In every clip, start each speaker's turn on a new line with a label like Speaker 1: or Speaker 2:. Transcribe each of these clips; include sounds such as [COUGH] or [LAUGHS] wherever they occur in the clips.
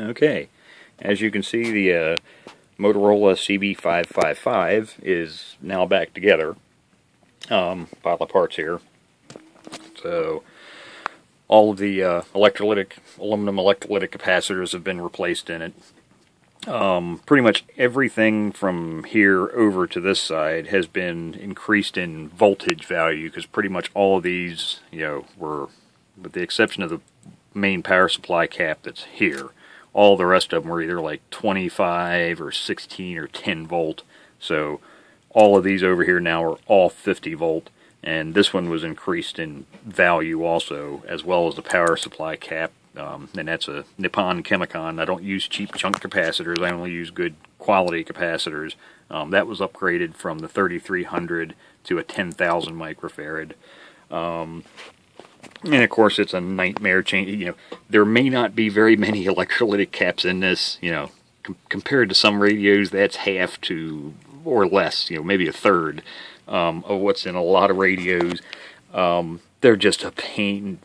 Speaker 1: Okay, as you can see, the uh, Motorola CB555 is now back together. Um, pile of parts here. So, all of the uh, electrolytic, aluminum electrolytic capacitors have been replaced in it. Um, pretty much everything from here over to this side has been increased in voltage value because pretty much all of these, you know, were, with the exception of the main power supply cap that's here, all the rest of them were either like 25 or 16 or 10 volt. So all of these over here now are all 50 volt. And this one was increased in value also, as well as the power supply cap. Um, and that's a Nippon Chemicon. I don't use cheap chunk capacitors. I only use good quality capacitors. Um, that was upgraded from the 3300 to a 10,000 microfarad. Um, and of course, it's a nightmare change. You know, there may not be very many [LAUGHS] electrolytic caps in this. You know, com compared to some radios, that's half to or less. You know, maybe a third um, of what's in a lot of radios. Um, they're just a pain.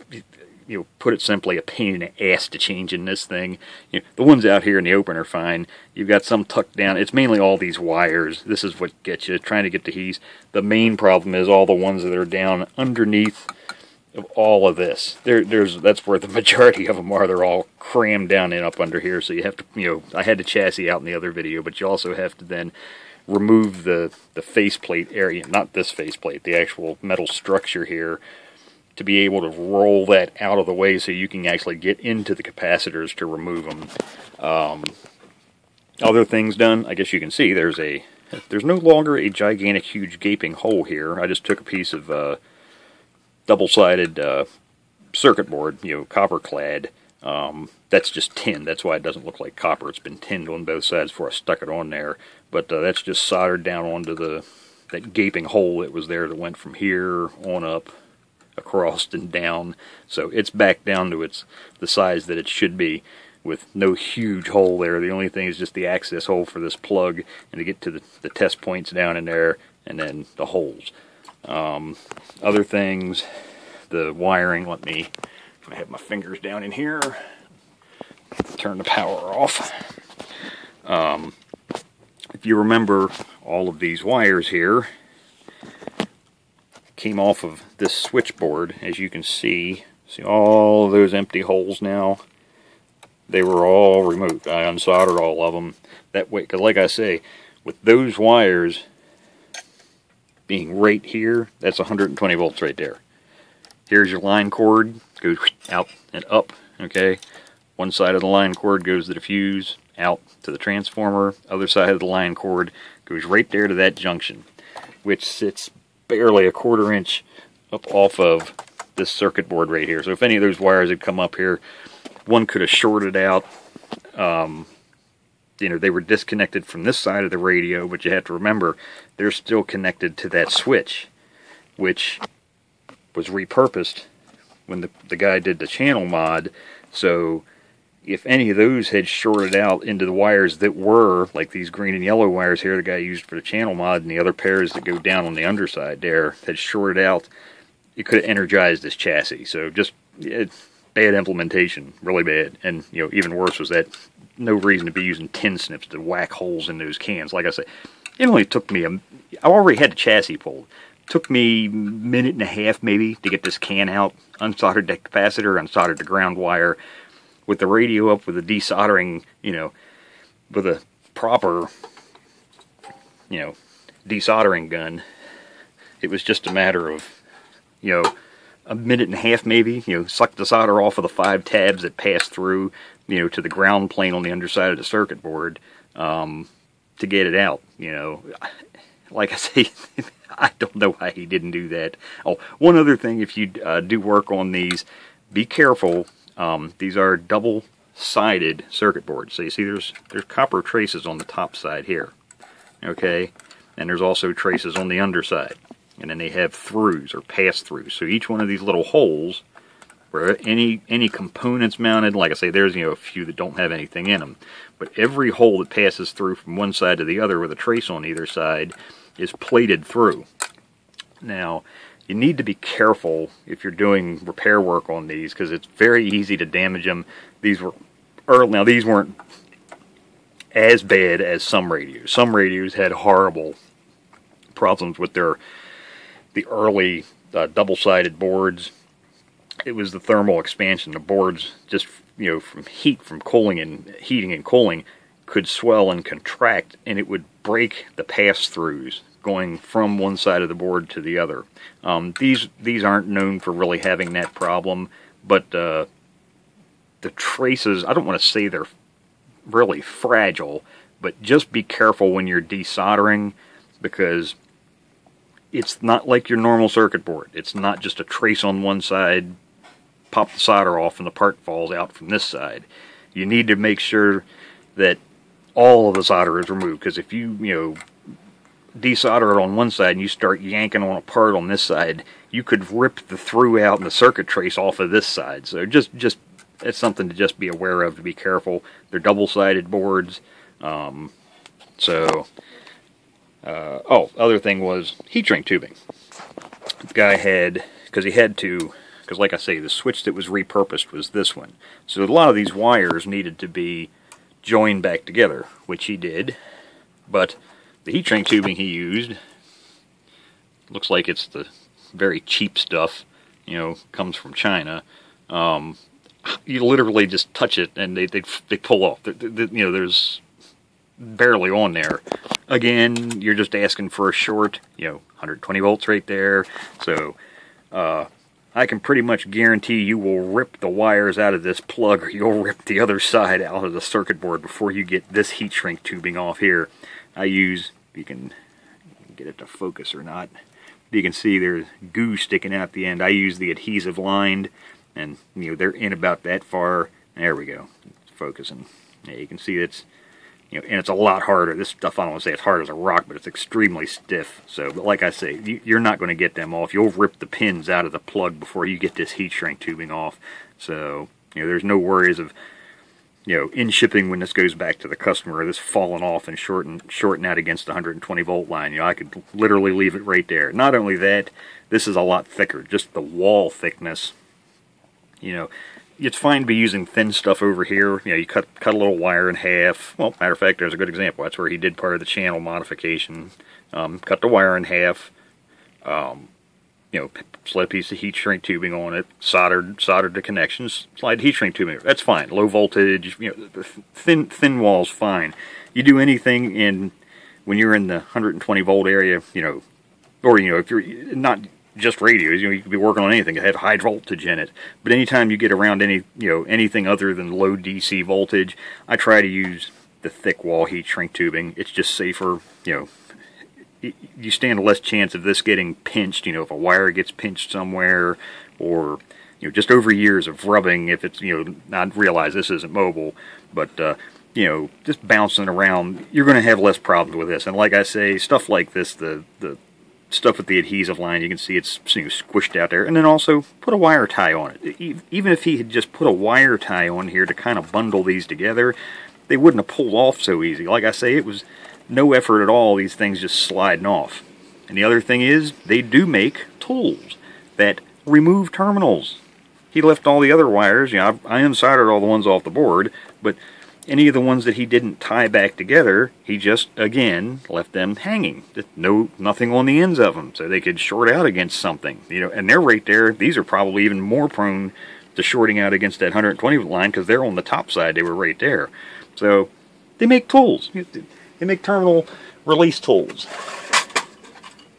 Speaker 1: You know, put it simply, a pain in the ass to change in this thing. You know, the ones out here in the open are fine. You've got some tucked down. It's mainly all these wires. This is what gets you trying to get the heat. The main problem is all the ones that are down underneath of all of this. There, there's that's where the [LAUGHS] majority of them are. They're all crammed down in up under here. So you have to, you know, I had the chassis out in the other video, but you also have to then remove the the faceplate area, not this faceplate, the actual metal structure here, to be able to roll that out of the way so you can actually get into the capacitors to remove them. Um, other things done, I guess you can see there's a there's no longer a gigantic, huge gaping hole here. I just took a piece of uh, double-sided uh, circuit board, you know, copper clad. Um, that's just tin. That's why it doesn't look like copper. It's been tinned on both sides before I stuck it on there. But uh, that's just soldered down onto the that gaping hole that was there that went from here on up, across and down. So it's back down to its the size that it should be with no huge hole there. The only thing is just the access hole for this plug and to get to the, the test points down in there and then the holes. Um, other things, the wiring, let me, I have my fingers down in here, turn the power off. Um, if you remember, all of these wires here came off of this switchboard, as you can see. See all those empty holes now? They were all removed. I unsoldered all of them. That way, because like I say, with those wires, being right here, that's 120 volts right there. Here's your line cord, goes out and up, okay? One side of the line cord goes to the fuse, out to the transformer. Other side of the line cord goes right there to that junction, which sits barely a quarter inch up off of this circuit board right here. So if any of those wires had come up here, one could have shorted out um, you know, they were disconnected from this side of the radio, but you have to remember they're still connected to that switch, which was repurposed when the, the guy did the channel mod. So if any of those had shorted out into the wires that were, like these green and yellow wires here the guy used for the channel mod, and the other pairs that go down on the underside there had shorted out, it could have energized this chassis. So just it, bad implementation, really bad. And, you know, even worse was that no reason to be using tin snips to whack holes in those cans. Like I said, it only took me a. I already had the chassis pulled. It took me a minute and a half maybe to get this can out, unsoldered the capacitor, unsoldered the ground wire, with the radio up with the desoldering, you know, with a proper, you know, desoldering gun. It was just a matter of, you know, a minute and a half maybe, you know, suck the solder off of the five tabs that pass through, you know, to the ground plane on the underside of the circuit board um, to get it out. You know, like I [LAUGHS] say, I don't know why he didn't do that. Oh, one other thing, if you uh, do work on these, be careful. Um, these are double-sided circuit boards. So you see, there's there's copper traces on the top side here. Okay, and there's also traces on the underside. And then they have throughs or pass-throughs. So each one of these little holes where any any components mounted, like I say, there's you know a few that don't have anything in them, but every hole that passes through from one side to the other with a trace on either side is plated through. Now, you need to be careful if you're doing repair work on these because it's very easy to damage them. These were early, now these weren't as bad as some radios. Some radios had horrible problems with their the early uh, double-sided boards. It was the thermal expansion. The boards just you know from heat, from cooling and heating and cooling, could swell and contract, and it would break the pass-throughs going from one side of the board to the other. Um, these these aren't known for really having that problem, but uh, the traces. I don't want to say they're really fragile, but just be careful when you're desoldering because it's not like your normal circuit board. It's not just a trace on one side, pop the solder off, and the part falls out from this side. You need to make sure that all of the solder is removed because if you, you know, desolder it on one side and you start yanking on a part on this side, you could rip the through out and the circuit trace off of this side. So just just it's something to just be aware of to be careful. They're double-sided boards. Um, so, uh, oh, other thing was heat shrink tubing. The guy had, because he had to, because like I say, the switch that was repurposed was this one. So a lot of these wires needed to be joined back together, which he did. But the heat shrink tubing he used looks like it's the very cheap stuff, you know, comes from China. Um, you literally just touch it and they they, they pull off. You know, there's barely on there. Again, you're just asking for a short, you know, 120 volts right there. So uh, I can pretty much guarantee you will rip the wires out of this plug or you'll rip the other side out of the circuit board before you get this heat shrink tubing off here. I use, you can get it to focus or not, you can see there's goo sticking out the end. I use the adhesive lined and you know they're in about that far. There we go, it's focusing. Yeah, you can see it's you know, and it's a lot harder. This stuff I don't want to say it's hard as a rock, but it's extremely stiff. So, but like I say, you, are not going to get them off. You'll rip the pins out of the plug before you get this heat shrink tubing off. So, you know, there's no worries of you know, in shipping when this goes back to the customer, this falling off and shorten shorten out against the 120 volt line. You know, I could literally leave it right there. Not only that, this is a lot thicker. Just the wall thickness you know, it's fine to be using thin stuff over here. You know, you cut cut a little wire in half. Well, matter of fact, there's a good example. That's where he did part of the channel modification. Um, cut the wire in half. Um, you know, slid a piece of heat shrink tubing on it, soldered soldered the connections, slide heat shrink tubing. That's fine. Low voltage, you know, thin thin walls fine. You do anything in when you're in the 120 volt area, you know, or you know, if you're not just radios. You know, you could be working on anything It had high voltage in it. But anytime you get around any, you know, anything other than low DC voltage, I try to use the thick wall heat shrink tubing. It's just safer. You know, you stand less chance of this getting pinched. You know, if a wire gets pinched somewhere, or you know, just over years of rubbing. If it's you know, I realize this isn't mobile, but uh, you know, just bouncing around, you're going to have less problems with this. And like I say, stuff like this, the the stuff with the adhesive line, you can see it's you know, squished out there. And then also put a wire tie on it. Even if he had just put a wire tie on here to kind of bundle these together, they wouldn't have pulled off so easy. Like I say, it was no effort at all, these things just sliding off. And the other thing is, they do make tools that remove terminals. He left all the other wires, you know, I, I unsoldered all the ones off the board, but any of the ones that he didn't tie back together, he just, again, left them hanging. No, nothing on the ends of them, so they could short out against something. You know, and they're right there. These are probably even more prone to shorting out against that 120 line because they're on the top side. They were right there. So they make tools. They make terminal release tools.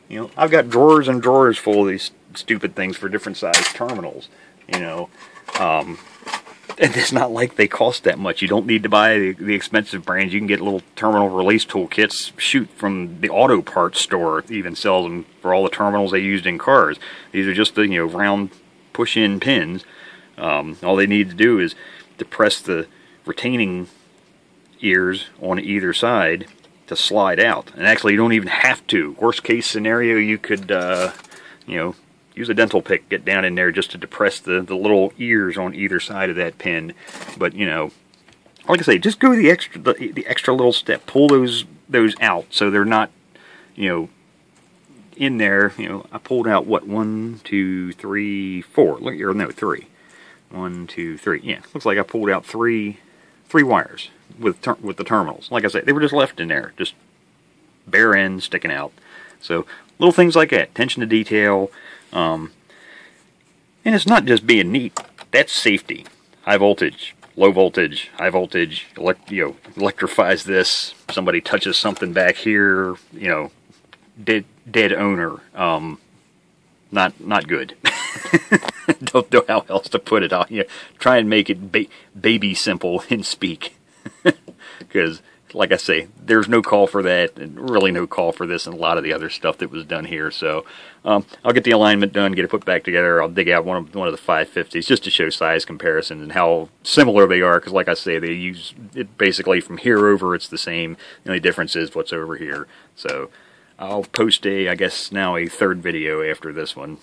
Speaker 1: You know, I've got drawers and drawers full of these stupid things for different size terminals. You know, um, [LAUGHS] it's not like they cost that much. You don't need to buy the, the expensive brands. You can get little terminal release tool kits. Shoot, from the auto parts store even sells them for all the terminals they used in cars. These are just the you know round push-in pins. Um, all they need to do is depress the retaining ears on either side to slide out. And actually, you don't even have to. Worst case scenario, you could, uh, you know, use a dental pick, get down in there just to depress the, the little ears on either side of that pin. But, you know, like I say, just go the extra the, the extra little step. Pull those those out so they're not, you know, in there. You know, I pulled out what one, two, three, four. Look, or no, three. One, two, three. Yeah, looks like I pulled out three three wires with with the terminals. Like I said, they were just left in there, just bare ends sticking out. So little things like that, attention to detail, um, and it's not just being neat. That's safety. High voltage, low voltage, high voltage, elect, you know, electrifies this. Somebody touches something back here, you know, dead dead owner. Um, not not good. [LAUGHS] Don't know how else to put it. on. you try and make it ba baby simple and speak, [LAUGHS] because like I say, there's no call for that, and really no call for this and a lot of the other stuff that was done here. So um, I'll get the alignment done, get it put back together. I'll dig out one of one of the 550s just to show size comparison and how similar they are. Because like I say, they use it basically from here over. It's the same. The only difference is what's over here. So I'll post a, I guess now a third video after this one.